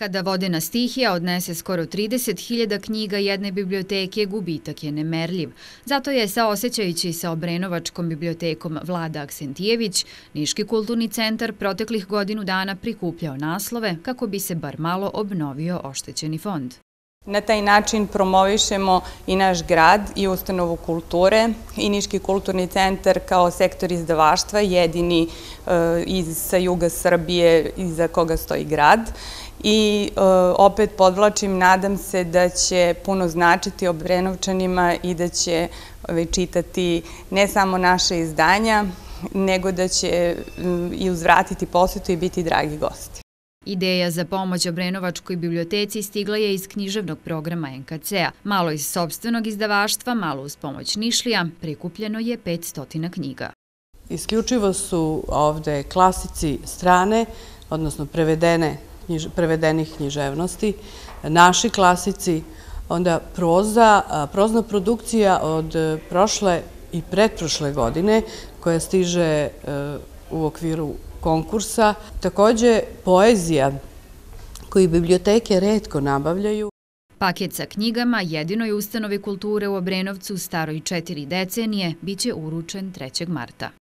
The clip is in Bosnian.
Kada vodena stihija odnese skoro 30.000 knjiga jedne biblioteke, gubitak je nemerljiv. Zato je saosećajući sa Obrenovačkom bibliotekom Vlada Aksentijević, Niški kulturni centar proteklih godinu dana prikupljao naslove kako bi se bar malo obnovio oštećeni fond. Na taj način promovišemo i naš grad i ustanovu kulture i Niški kulturni centar kao sektor izdavaštva, jedini e, sa juga Srbije iza koga stoji grad. I e, opet podvlačim, nadam se da će puno značiti obrenovčanima i da će ovaj, čitati ne samo naše izdanja, nego da će i uzvratiti posetu i biti dragi gosti. Ideja za pomoć Obrenovačkoj biblioteci stigla je iz književnog programa NKC-a. Malo iz sobstvenog izdavaštva, malo uz pomoć Nišlija, prikupljeno je 500 knjiga. Isključivo su ovde klasici strane, odnosno prevedenih književnosti, naši klasici, onda proza, prozna produkcija od prošle i pretprošle godine koja stiže e, u okviru konkursa. Takođe, poezija koju biblioteke redko nabavljaju. Paket sa knjigama jedinoj ustanovi kulture u Obrenovcu staroj četiri decenije biće uručen 3. marta.